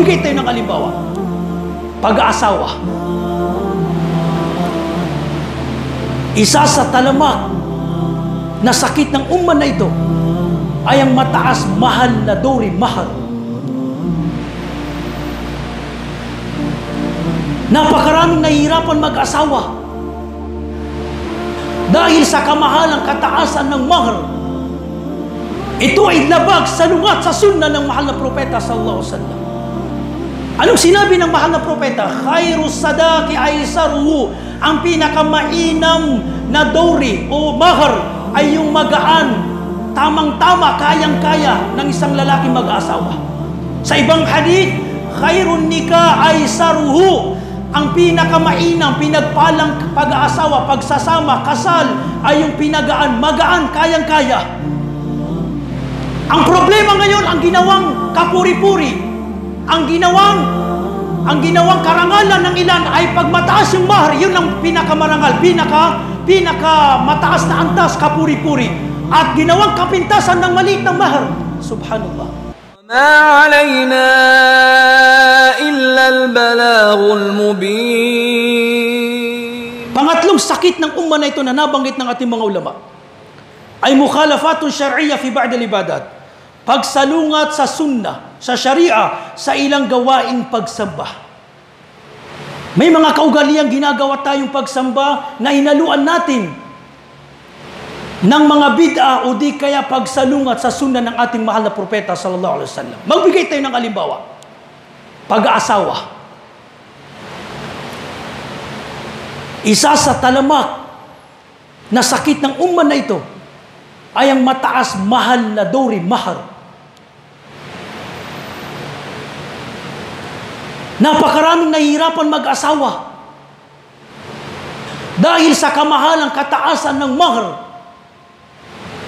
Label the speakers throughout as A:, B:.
A: Bigay tayo ng halimbawa. Pag-aasawa. Isa sa talamak na sakit ng umman na ito ay ang mataas mahal na dori mahal. Napakaraming nahihirapan mag-asawa dahil sa kamahalang kataasan ng mahal. Ito ay labag sa lungat sa sunna ng mahal na propeta sallallahu alaihi wasallam. Anong sinabi ng mahal na propeta? Khairu sadaki aisaruhu. Ang pinakamainam na dowry o mahar ay yung magaan, tamang-tama, kayang-kaya ng isang lalaki mag-asawa. Sa ibang hadith, khairun nika aisaruhu. Ang pinakamainam, pinagpalang pag-aasawa, pagsasama, kasal ay yung pinagaan, magaan, kayang-kaya. Ang problema ngayon, ang ginawang kapuri-puri, ang ginawang ang ginawang karangalan ng ilan ay pag mataas yung mahar, yun ang pinakamarangal, pinaka pinaka mataas na antas, kapuri-puri. At ginawang kapintasan ng maliit ng mahar. Subhanallah.
B: ما علينا إلا البلاغ المبين
A: Pangatlong sakit ng umma na ito na nabanggit ng ating mga ulama ay mukhalafatun syar'iyya fi ba'd al-ibadat. Pagsalungat sa sunnah, sa sharia, sa ilang gawaing pagsamba. May mga kaugaliang ginagawa tayong pagsamba na hinaluan natin ng mga bid'a o di kaya pagsalungat sa sunnah ng ating mahal na propeta sallallahu alaihi wasallam. Magbigay tayo ng halimbawa. Pag-aasawa. Isa sa talamak na sakit ng umman na ito ay ang mataas mahal na dori mahal. Napakaraming nahihirapan mag-asawa dahil sa kamahalang kataasan ng mahal.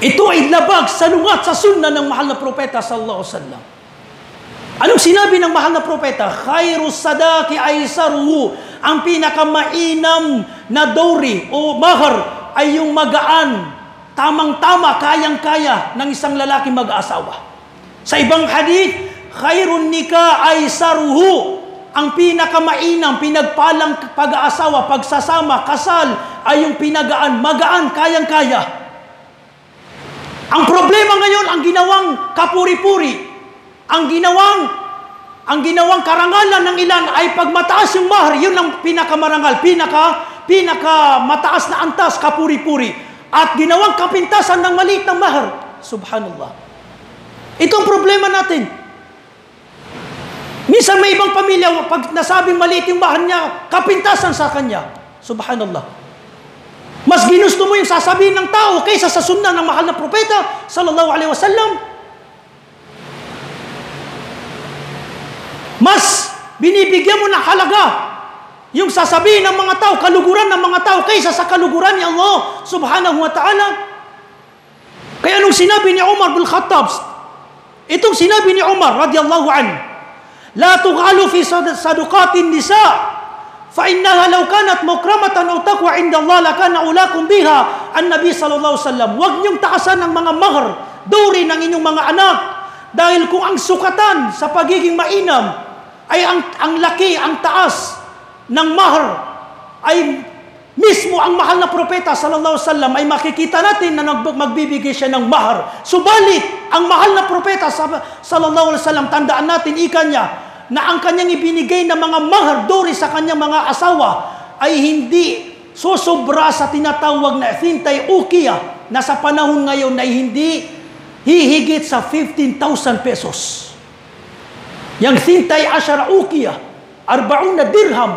A: Ito ay labag sa lungat sa sunna ng mahal na propeta sallallahu alaihi wasallam. Anong sinabi ng mahal na propeta? Khairu sadaki aisaruhu. Ang pinakamainam na dowry o mahar ay yung magaan, tamang-tama, kayang-kaya ng isang lalaki mag-asawa. Sa ibang hadith, khairun nika aisaruhu. Ang pinakamainam, pinagpalang pag-aasawa, pagsasama, kasal ay yung pinagaan, magaan, kayang-kaya. Ang problema ngayon, ang ginawang kapuri-puri, ang ginawang ang ginawang karangalan ng ilan ay pag mataas yung mahar, yun ang pinakamarangal, pinaka pinaka mataas na antas, kapuri-puri. At ginawang kapintasan ng maliit ng mahar. Subhanallah. Ito ang problema natin. Minsan may ibang pamilya, pag nasabing maliit yung mahal niya, kapintasan sa kanya. Subhanallah. Mas ginusto mo yung sasabihin ng tao kaysa sa sunna ng mahal na propeta sallallahu alaihi wasallam. Mas binibigyan mo ng halaga yung sasabihin ng mga tao, kaluguran ng mga tao kaysa sa kaluguran ni Allah subhanahu wa ta'ala. Kaya nung sinabi ni Umar bin Khattab, itong sinabi ni Umar radiyallahu an, La tughalu fi saduqatin nisa' فإنها لو كانت مكرمة أو تقوى عند الله لكان أولاكم بها النبي صلى الله عليه وسلم Huwag niyong taasan ng mga mahar, duri ng inyong mga anak. Dahil kung ang sukatan sa pagiging mainam ay ang, ang laki, ang taas ng mahar, ay mismo ang mahal na propeta sallallahu alaihi wasallam ay makikita natin na nag- magbibigay siya ng mahar. Subalit, ang mahal na propeta sa- sallallahu alaihi wasallam, tandaan natin ika niya, na ang kanyang ibinigay na mga mahar dori sa kanyang mga asawa ay hindi susobra sa tinatawag na thintay ukiya na sa panahon ngayon ay hindi hihigit sa 15,000 pesos. Yang thintay asyara ukiya, arbaun na dirham,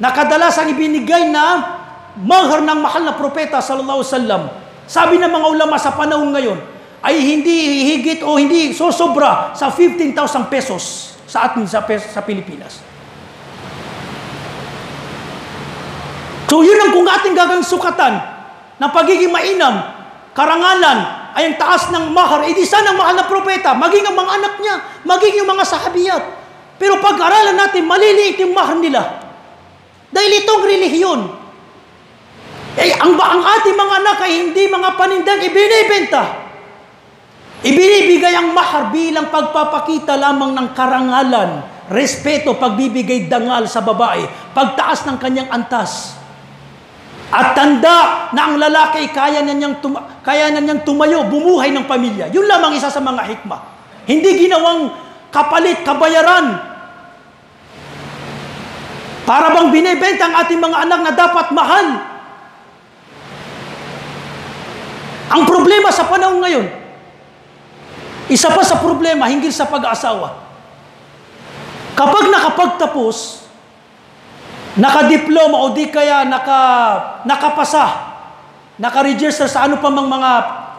A: na kadalasang ibinigay na mahar ng mahal na propeta sallallahu alaihi wasallam. Sabi ng mga ulama sa panahon ngayon ay hindi higit o hindi sosobra sa 15,000 pesos sa atin sa, sa Pilipinas. So yun ang kung ating gagang sukatan ng pagiging mainam, karangalan, ay ang taas ng mahar, edi sana ang mahal na propeta, maging ang mga anak niya, maging yung mga sahabiyat. Pero pag-aralan natin, maliliit yung mahar nila. Dahil itong relihiyon, eh, ang, ang ating mga anak ay hindi mga panindang ibinibenta. Ibinibigay ang mahar bilang pagpapakita lamang ng karangalan, respeto, pagbibigay dangal sa babae, pagtaas ng kanyang antas. At tanda na ang lalaki kaya na niyang, tuma- kaya na niyang tumayo, bumuhay ng pamilya. Yun lamang isa sa mga hikmah. Hindi ginawang kapalit, kabayaran. Para bang binibenta ang ating mga anak na dapat mahal. Ang problema sa panahon ngayon, isa pa sa problema hinggil sa pag-aasawa. Kapag nakapagtapos, nakadiploma o di kaya naka, nakapasa, naka-register sa ano pa mang mga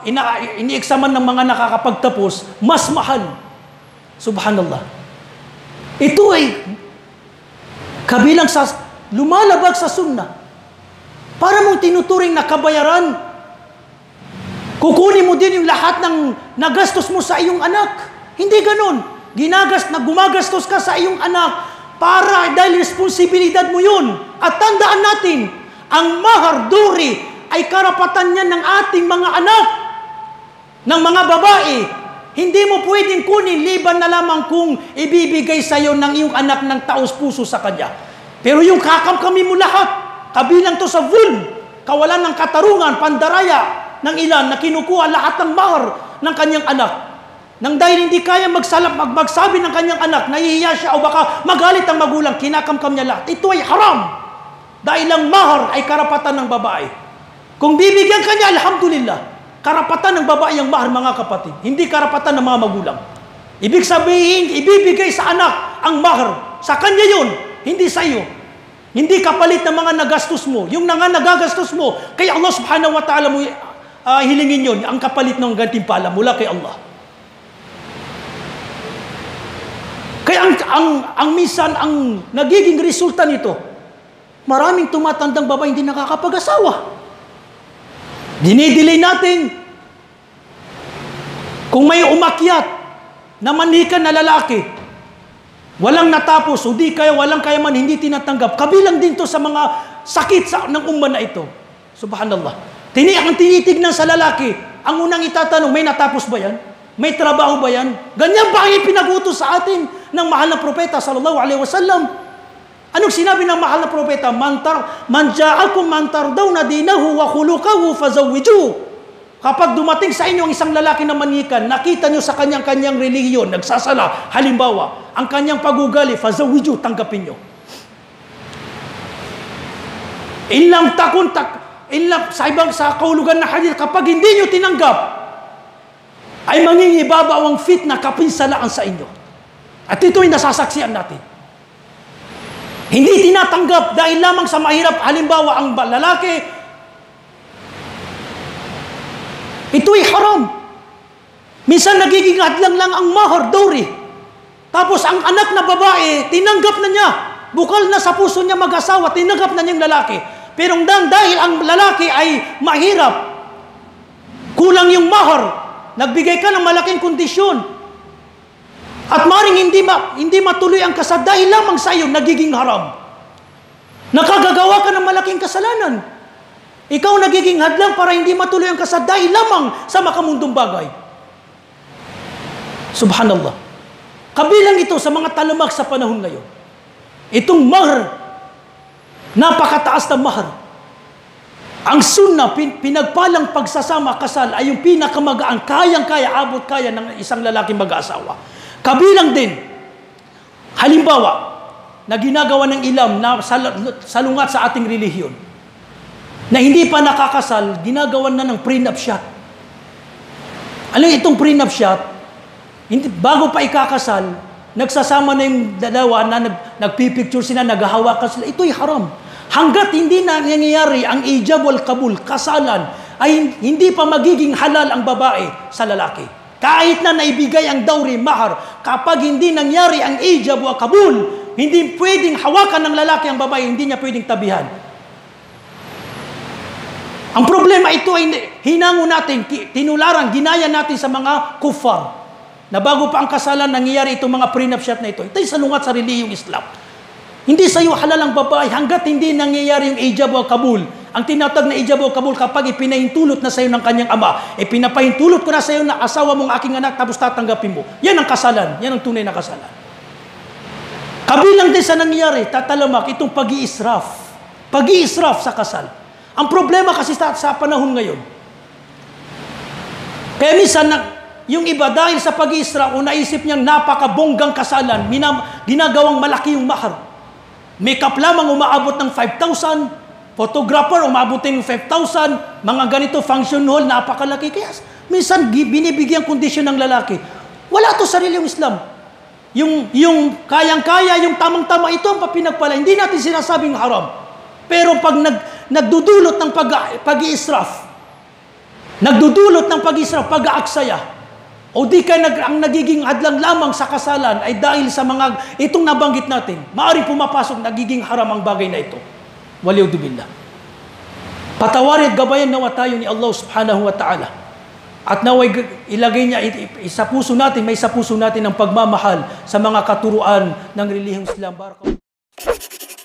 A: ina, ini-examan ng mga nakakapagtapos, mas mahal. Subhanallah. Ito ay kabilang sa lumalabag sa sunna. Para mong tinuturing na kabayaran, kukunin mo din yung lahat ng nagastos mo sa iyong anak. Hindi ganon. Ginagas, na gumagastos ka sa iyong anak para dahil responsibilidad mo yun. At tandaan natin, ang mahar duri ay karapatan niya ng ating mga anak, ng mga babae. Hindi mo pwedeng kunin liban na lamang kung ibibigay sa iyo ng iyong anak ng taos puso sa kanya. Pero yung kakamkami mo lahat, kabilang to sa vul, kawalan ng katarungan, pandaraya ng ilan na kinukuha lahat ng mahar ng kanyang anak. Nang dahil hindi kaya magsalap, mag magsabi ng kanyang anak, nahihiya siya o baka magalit ang magulang, kinakamkam niya lahat. Ito ay haram. Dahil ang mahar ay karapatan ng babae. Kung bibigyan ka niya, alhamdulillah. Karapatan ng babae ang mahar, mga kapatid. Hindi karapatan ng mga magulang. Ibig sabihin, ibibigay sa anak ang mahar. Sa kanya yun, hindi sa iyo. Hindi kapalit ng mga nagastos mo. Yung nga nagagastos mo, kay Allah subhanahu wa ta'ala mo uh, hilingin yun, ang kapalit ng gantimpala mula kay Allah. Kaya ang, ang, ang misan, ang nagiging resulta nito, maraming tumatandang babae hindi nakakapag-asawa. Dinidelay natin. Kung may umakyat na manikan na lalaki, walang natapos, o di kaya walang kaya man hindi tinatanggap, kabilang din to sa mga sakit sa, ng umman na ito. Subhanallah. Tini, ang tinitignan sa lalaki, ang unang itatanong, may natapos ba yan? May trabaho ba yan? Ganyan ba ang ipinagutos sa atin ng mahal na propeta sallallahu alaihi wasallam? Anong sinabi ng mahal na propeta? Mantar, man ja'akum man tardawna dinahu wa khuluquhu fazawwiju. Kapag dumating sa inyo ang isang lalaki na manikan, nakita nyo sa kanyang-kanyang relihiyon, nagsasala, halimbawa, ang kanyang pagugali, fazawwiju, tanggapin nyo. Ilang takon, tak, ilang, sa ibang sa kaulugan na hadith, kapag hindi nyo tinanggap, ay mangingibabaw ang fitna kapinsalaan sa inyo. At ito ay nasasaksiyan natin. Hindi tinatanggap dahil lamang sa mahirap, halimbawa ang lalaki, ito ay haram. Minsan nagiging hadlang lang ang mahar, dowry. Tapos ang anak na babae, tinanggap na niya. Bukal na sa puso niya mag-asawa, tinanggap na niya yung lalaki. Pero dahil ang lalaki ay mahirap, kulang yung mahar, nagbigay ka ng malaking kondisyon, at maring hindi, ma, hindi matuloy ang kasal dahil lamang sa iyo nagiging haram. Nakagagawa ka ng malaking kasalanan. Ikaw nagiging hadlang para hindi matuloy ang kasal dahil lamang sa makamundong bagay. Subhanallah. Kabilang ito sa mga talamak sa panahon ngayon. Itong mahar, napakataas na mahar. Ang sunna, pin, pinagpalang pagsasama kasal ay yung pinakamagaan, kayang-kaya, abot kaya ng isang lalaki mag-aasawa. Kabilang din, halimbawa, na ginagawa ng ilam na salungat sa ating relihiyon, na hindi pa nakakasal, ginagawa na ng prenup shot. Alam itong prenup shot, hindi, bago pa ikakasal, nagsasama na yung dalawa na nag, nagpipicture sila, naghahawakan sila. Ito'y haram. Hanggat hindi na nangyayari ang ijab wal kabul, kasalan, ay hindi pa magiging halal ang babae sa lalaki. Kahit na naibigay ang dowry, mahar, kapag hindi nangyari ang ijab wa kabul, hindi pwedeng hawakan ng lalaki ang babae, hindi niya pwedeng tabihan. Ang problema ito ay hinango natin, tinularan, ginaya natin sa mga kufar. Na bago pa ang kasalan, nangyayari itong mga prenup shot na ito. Ito'y salungat sa reliyong Islam. Hindi sa iyo halal ang babae hanggat hindi nangyayari yung ijab o kabul. ang tinatag na ijabo kabul kapag ipinahintulot na sa iyo ng kanyang ama, ipinapahintulot ko na sa iyo na asawa mong aking anak tapos tatanggapin mo. Yan ang kasalan. Yan ang tunay na kasalan. Kabilang din sa nangyari, tatalamak itong pag-iisraf. Pag-iisraf sa kasal. Ang problema kasi sa, sa panahon ngayon, kaya minsan, yung iba dahil sa pag-iisraf o naisip niyang napakabonggang kasalan, minam, ginagawang malaki yung mahar. Makeup lamang umaabot ng 5,000, photographer umabot ng 5,000, mga ganito function hall, napakalaki. Kaya minsan binibigyan kondisyon ng lalaki. Wala to sa reliyong Islam. Yung, yung kayang-kaya, yung tamang-tama, ito ang papinagpala. Hindi natin sinasabing haram. Pero pag nag, nagdudulot ng pag, pag-iisraf, nagdudulot ng pag-israf, pag-aaksaya, o di ka nag, ang nagiging hadlang lamang sa kasalan ay dahil sa mga itong nabanggit natin, maaaring pumapasok, nagiging haram ang bagay na ito. Waliudubillah. Patawarin at gabayan nawa tayo ni Allah subhanahu wa ta'ala. At naway ilagay niya, i- i- sa puso natin, may sa puso natin ang pagmamahal sa mga katuruan ng relihiyong Islam. Barakallahu.